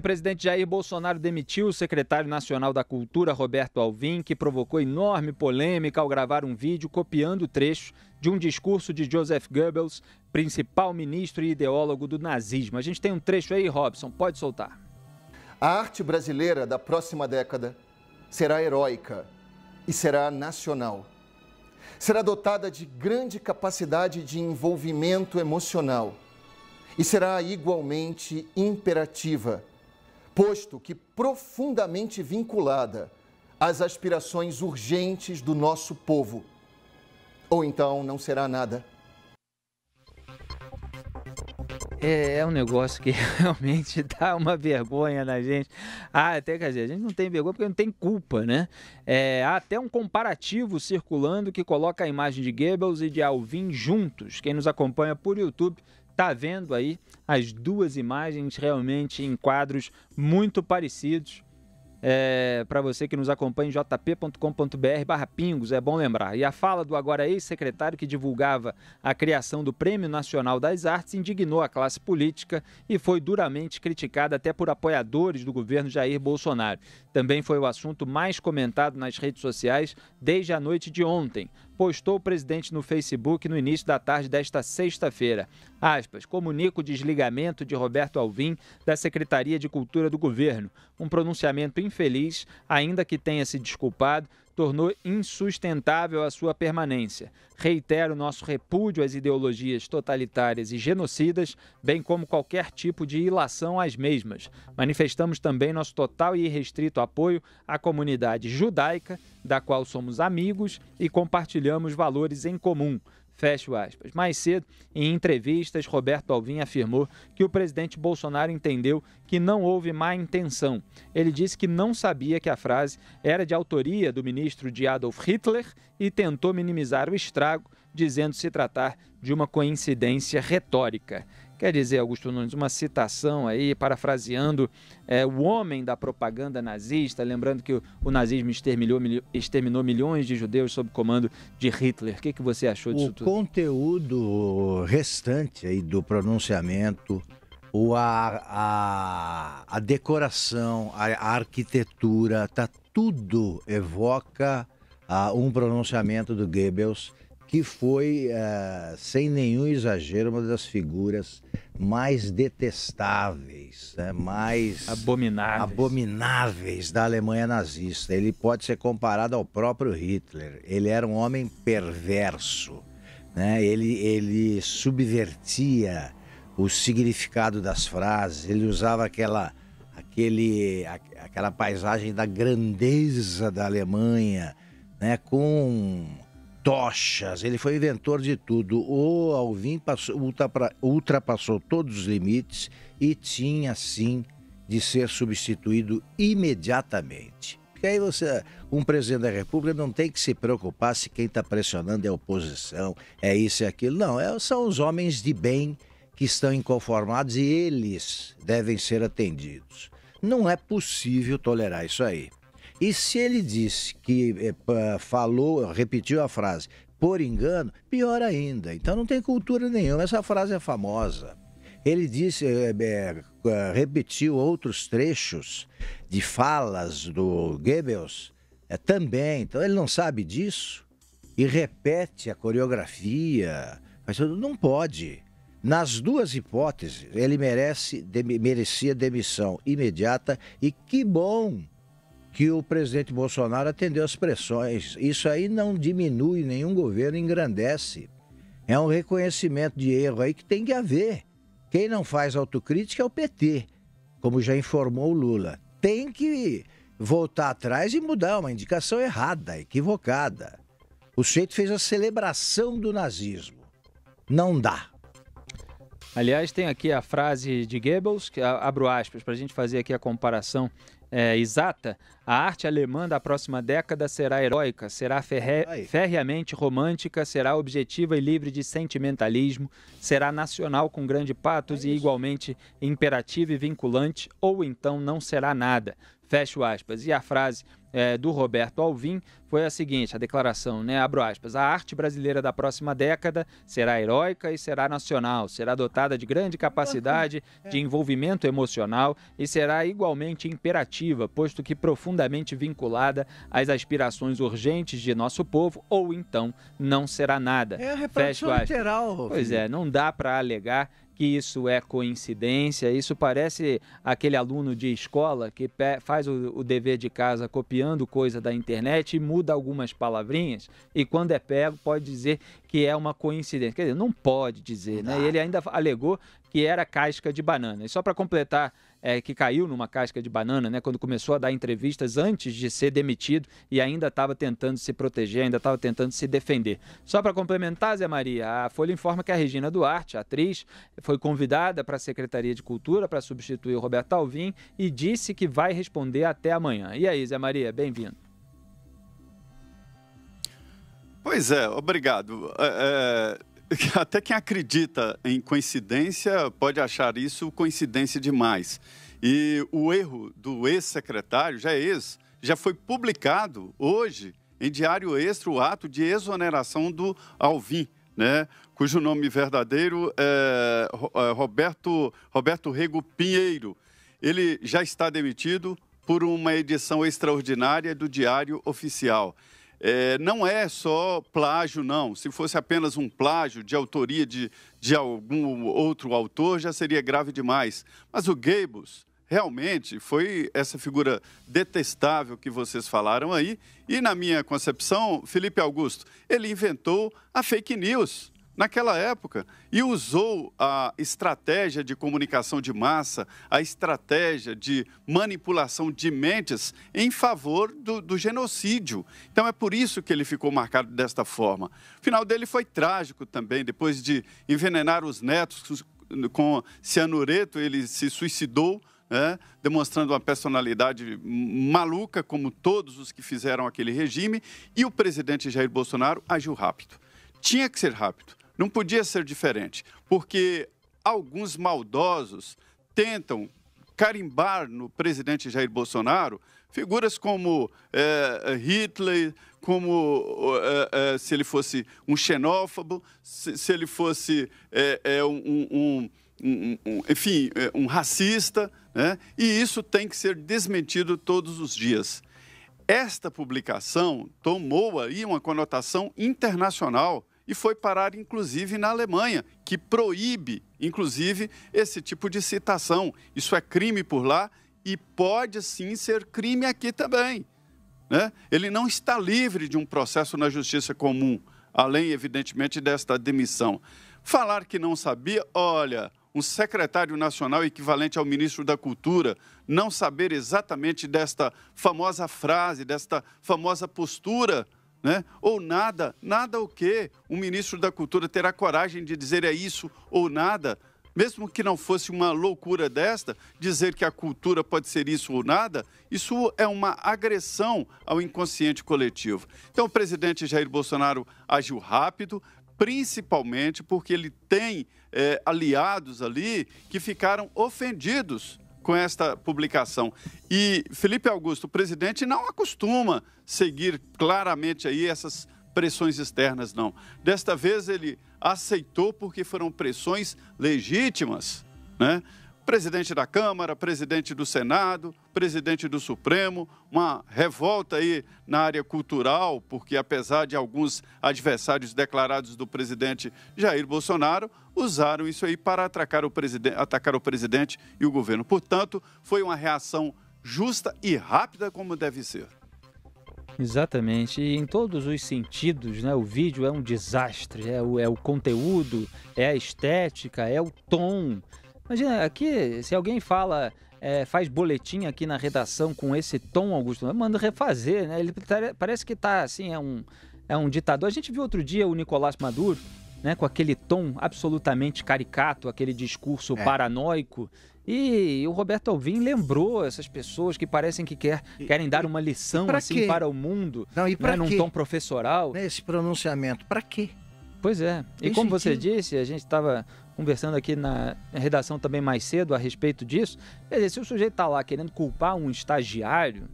O presidente Jair Bolsonaro demitiu o secretário nacional da Cultura, Roberto Alvim, que provocou enorme polêmica ao gravar um vídeo copiando trechos de um discurso de Joseph Goebbels, principal ministro e ideólogo do nazismo. A gente tem um trecho aí, Robson, pode soltar. A arte brasileira da próxima década será heróica e será nacional. Será dotada de grande capacidade de envolvimento emocional e será igualmente imperativa posto que profundamente vinculada às aspirações urgentes do nosso povo. Ou então não será nada. É, é um negócio que realmente dá uma vergonha na gente. Ah, até quer dizer, a gente não tem vergonha porque não tem culpa, né? É, há até um comparativo circulando que coloca a imagem de Goebbels e de Alvin juntos. Quem nos acompanha por YouTube Tá vendo aí as duas imagens realmente em quadros muito parecidos. É, para você que nos acompanha em jp.com.br pingos, é bom lembrar. E a fala do agora ex-secretário que divulgava a criação do Prêmio Nacional das Artes indignou a classe política e foi duramente criticada até por apoiadores do governo Jair Bolsonaro. Também foi o assunto mais comentado nas redes sociais desde a noite de ontem, postou o presidente no Facebook no início da tarde desta sexta-feira. Aspas, comunico o desligamento de Roberto Alvim da Secretaria de Cultura do Governo. Um pronunciamento infeliz, ainda que tenha se desculpado, tornou insustentável a sua permanência. Reitero nosso repúdio às ideologias totalitárias e genocidas, bem como qualquer tipo de ilação às mesmas. Manifestamos também nosso total e irrestrito apoio à comunidade judaica, da qual somos amigos e compartilhamos valores em comum. Fecho aspas. Mais cedo, em entrevistas, Roberto Alvim afirmou que o presidente Bolsonaro entendeu que não houve má intenção. Ele disse que não sabia que a frase era de autoria do ministro de Adolf Hitler e tentou minimizar o estrago, dizendo se tratar de uma coincidência retórica. Quer dizer, Augusto Nunes, uma citação aí, parafraseando é, o homem da propaganda nazista, lembrando que o, o nazismo exterminou, exterminou, milhões de judeus sob comando de Hitler. O que, que você achou disso o tudo? O conteúdo restante aí do pronunciamento, o, a, a, a decoração, a, a arquitetura, tá, tudo evoca uh, um pronunciamento do Goebbels que foi, uh, sem nenhum exagero, uma das figuras mais detestáveis, né? mais abomináveis. abomináveis da Alemanha nazista. Ele pode ser comparado ao próprio Hitler. Ele era um homem perverso. Né? Ele, ele subvertia o significado das frases, ele usava aquela, aquele, aquela paisagem da grandeza da Alemanha, né? com tochas, ele foi inventor de tudo. O Alvin passou, ultrapassou todos os limites e tinha sim de ser substituído imediatamente. Porque aí você, um presidente da República não tem que se preocupar se quem está pressionando é a oposição, é isso e aquilo. Não, é, são os homens de bem que estão inconformados e eles devem ser atendidos. Não é possível tolerar isso aí. E se ele disse que é, falou, repetiu a frase por engano, pior ainda. Então não tem cultura nenhuma. Essa frase é famosa. Ele disse, é, é, repetiu outros trechos de falas do Goebbels também. Então ele não sabe disso e repete a coreografia. Mas não pode. Nas duas hipóteses, ele merece, merecia demissão imediata e que bom que o presidente Bolsonaro atendeu as pressões. Isso aí não diminui nenhum governo, engrandece. É um reconhecimento de erro aí que tem que haver. Quem não faz autocrítica é o PT, como já informou o Lula. Tem que voltar atrás e mudar uma indicação errada, equivocada. O sujeito fez a celebração do nazismo. Não dá. Aliás, tem aqui a frase de Goebbels, que abro aspas, para a gente fazer aqui a comparação é, exata, a arte alemã da próxima década será heróica, será ferre... ferreamente romântica, será objetiva e livre de sentimentalismo, será nacional com grande patos é e igualmente imperativa e vinculante, ou então não será nada. Fecho aspas. E a frase é, do Roberto Alvim foi a seguinte, a declaração, né, abro aspas, a arte brasileira da próxima década será heróica e será nacional, será dotada de grande capacidade é. de envolvimento emocional e será igualmente imperativa, posto que profundamente vinculada às aspirações urgentes de nosso povo, ou então não será nada. É a reprodução literal. Pois é, não dá para alegar que isso é coincidência. Isso parece aquele aluno de escola que faz o, dever de casa copiando coisa da internet e muda algumas palavrinhas e quando é pego pode dizer que é uma coincidência. Quer dizer, não pode dizer, né? E ele ainda alegou que era casca de banana. E só para completar é, que caiu numa casca de banana, né, quando começou a dar entrevistas antes de ser demitido e ainda estava tentando se proteger, ainda estava tentando se defender. Só para complementar, Zé Maria, a Folha informa que a Regina Duarte, a atriz, foi convidada para a Secretaria de Cultura para substituir o Roberto Alvim e disse que vai responder até amanhã. E aí, Zé Maria, bem-vindo. Pois é, obrigado. É, é até quem acredita em coincidência pode achar isso coincidência demais. E o erro do ex-secretário, já é ex, já foi publicado hoje em Diário Extra o ato de exoneração do Alvim, né? cujo nome verdadeiro é, é Roberto, Roberto Rego Pinheiro. Ele já está demitido por uma edição extraordinária do Diário Oficial. É, não é só plágio, não. Se fosse apenas um plágio de autoria de, de algum outro autor, já seria grave demais. Mas o Goebbels realmente foi essa figura detestável que vocês falaram aí. E, na minha concepção, Felipe Augusto, ele inventou a fake news naquela época e usou a estratégia de comunicação de massa, a estratégia de manipulação de mentes em favor do, do, genocídio. Então é por isso que ele ficou marcado desta forma. O final dele foi trágico também, depois de envenenar os netos com cianureto, ele se suicidou. né, demonstrando uma personalidade maluca, como todos os que fizeram aquele regime, e o presidente Jair Bolsonaro agiu rápido. Tinha que ser rápido não podia ser diferente, porque alguns maldosos tentam carimbar no presidente Jair Bolsonaro figuras como é, Hitler, como é, é, se ele fosse um xenófobo, se, se ele fosse um, um, um, um, enfim, um racista, né? e isso tem que ser desmentido todos os dias. Esta publicação tomou aí uma conotação internacional e foi parar, inclusive, na Alemanha, que proíbe, inclusive, esse tipo de citação. Isso é crime por lá e pode sim ser crime aqui também. Né? Ele não está livre de um processo na justiça comum, além, evidentemente, desta demissão. Falar que não sabia, olha, um secretário nacional equivalente ao ministro da Cultura não saber exatamente desta famosa frase, desta famosa postura né? Ou nada, nada o quê? O ministro da Cultura terá coragem de dizer é isso ou nada? Mesmo que não fosse uma loucura desta, dizer que a cultura pode ser isso ou nada, isso é uma agressão ao inconsciente coletivo. Então, o presidente Jair Bolsonaro agiu rápido, principalmente porque ele tem é, aliados ali que ficaram ofendidos com esta publicação. E Felipe Augusto, o presidente, não acostuma seguir claramente aí essas pressões externas, não. Desta vez ele aceitou porque foram pressões legítimas, né? Presidente da Câmara, presidente do Senado, presidente do Supremo, uma revolta aí na área cultural, porque apesar de alguns adversários declarados do presidente Jair Bolsonaro, usaram isso aí para atacar o, atacar o presidente e o governo. Portanto, foi uma reação justa e rápida como deve ser. Exatamente, e em todos os sentidos, né? O vídeo é um desastre, é o, é o conteúdo, é a estética, é o tom, Imagina, aqui, se alguém fala, é, faz boletim aqui na redação com esse tom, Augusto, manda refazer, né? Ele parece que tá assim, é um, é um ditador. A gente viu outro dia o Nicolás Maduro, né, com aquele tom absolutamente caricato, aquele discurso é. paranoico. E o Roberto Alvim lembrou essas pessoas que parecem que quer, querem dar uma lição assim quê? para o mundo, Não, e né, num tom professoral. Esse pronunciamento, para quê? Pois é. E como você disse, a gente estava conversando aqui na redação também mais cedo a respeito disso. Quer dizer, se o sujeito está lá querendo culpar um estagiário,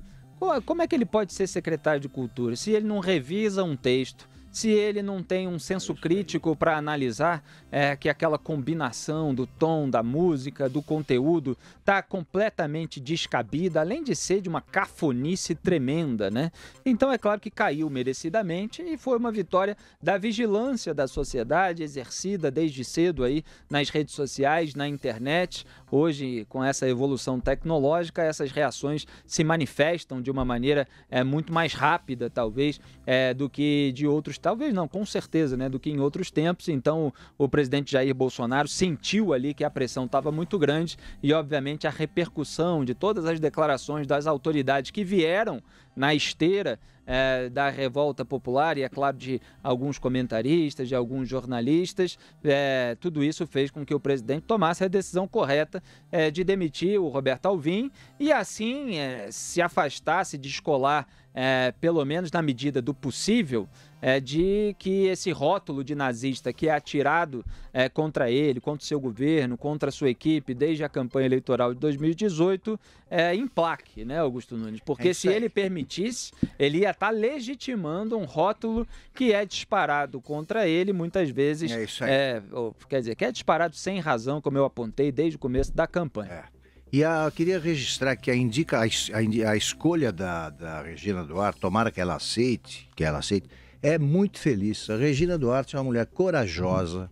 como é que ele pode ser secretário de cultura? Se ele não revisa um texto, se ele não tem um senso crítico para analisar é, que aquela combinação do tom, da música, do conteúdo está completamente descabida, além de ser de uma cafonice tremenda, né? Então é claro que caiu merecidamente e foi uma vitória da vigilância da sociedade exercida desde cedo aí nas redes sociais, na internet. Hoje, com essa evolução tecnológica, essas reações se manifestam de uma maneira é, muito mais rápida, talvez, é, do que de outros talvez não, com certeza, né, do que em outros tempos. Então, o presidente Jair Bolsonaro sentiu ali que a pressão estava muito grande e, obviamente, a repercussão de todas as declarações das autoridades que vieram na esteira é, da revolta popular e, é claro, de alguns comentaristas, de alguns jornalistas, é, tudo isso fez com que o presidente tomasse a decisão correta é, de demitir o Roberto Alvim e, assim, é, se afastar, se descolar, é, pelo menos na medida do possível, é, de que esse rótulo de nazista que é atirado é, contra ele, contra o seu governo, contra a sua equipe desde a campanha eleitoral de 2018 é, emplaque, né, Augusto Nunes? Porque é se ele permitisse, ele ia estar tá legitimando um rótulo que é disparado contra ele muitas vezes. É isso aí. É, ou, quer dizer, que é disparado sem razão, como eu apontei desde o começo da campanha. É. E a, eu queria registrar que a, indica, a, a, a escolha da, da Regina Duarte, tomara que ela aceite, que ela aceite, é muito feliz. A Regina Duarte é uma mulher corajosa.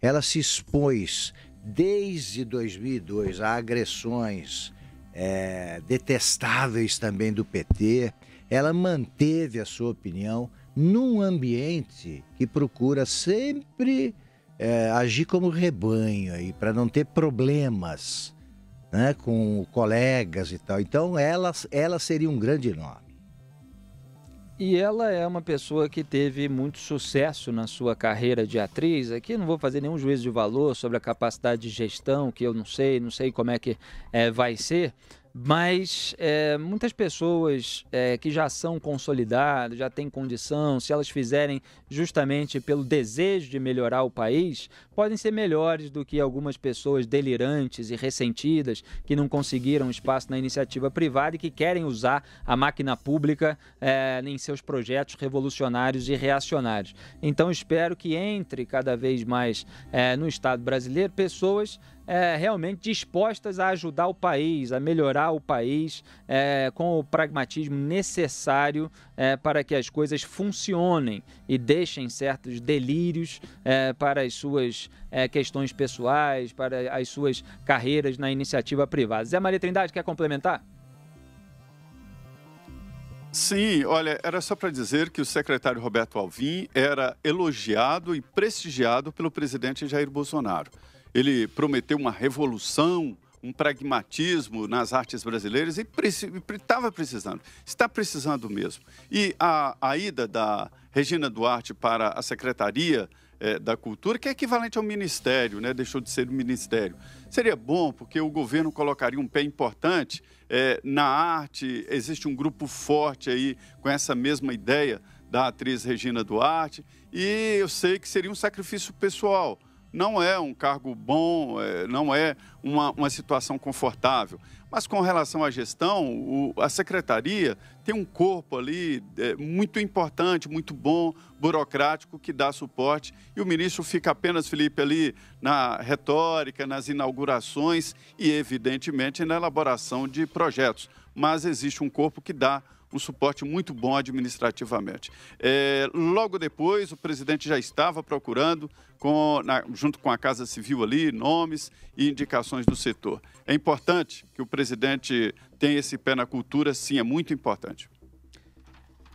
Ela se expôs desde 2002 a agressões é, detestáveis também do PT. Ela manteve a sua opinião num ambiente que procura sempre é, agir como rebanho aí para não ter problemas né, com colegas e tal. Então ela, ela seria um grande nome. E ela é uma pessoa que teve muito sucesso na sua carreira de atriz. Aqui não vou fazer nenhum juízo de valor sobre a capacidade de gestão, que eu não sei, não sei como é que é, vai ser, mas é, muitas pessoas é, que já são consolidadas, já têm condição, se elas fizerem justamente pelo desejo de melhorar o país, podem ser melhores do que algumas pessoas delirantes e ressentidas que não conseguiram espaço na iniciativa privada e que querem usar a máquina pública é, em seus projetos revolucionários e reacionários. Então espero que entre cada vez mais é, no Estado brasileiro pessoas é, realmente dispostas a ajudar o país, a melhorar o país é, com o pragmatismo necessário é, para que as coisas funcionem e deixem certos delírios é, para as suas é, questões pessoais, para as suas carreiras na iniciativa privada. Zé Maria Trindade, quer complementar? Sim, olha, era só para dizer que o secretário Roberto Alvim era elogiado e prestigiado pelo presidente Jair Bolsonaro. Ele prometeu uma revolução, um pragmatismo nas artes brasileiras e estava precisando, está precisando mesmo. E a, a ida da Regina Duarte para a Secretaria é, da Cultura, que é equivalente ao Ministério, né? deixou de ser o Ministério. Seria bom, porque o governo colocaria um pé importante é, na arte, existe um grupo forte aí com essa mesma ideia da atriz Regina Duarte, e eu sei que seria um sacrifício pessoal não é um cargo bom, é, não é uma, uma situação confortável. Mas com relação à gestão, o, a secretaria tem um corpo ali é, muito importante, muito bom, burocrático, que dá suporte. E o ministro fica apenas, Felipe, ali na retórica, nas inaugurações e, evidentemente, na elaboração de projetos. Mas existe um corpo que dá um suporte muito bom administrativamente. É, logo depois, o presidente já estava procurando, com, na, junto com a Casa Civil ali, nomes e indicações do setor. É importante que o presidente tenha esse pé na cultura, sim, é muito importante.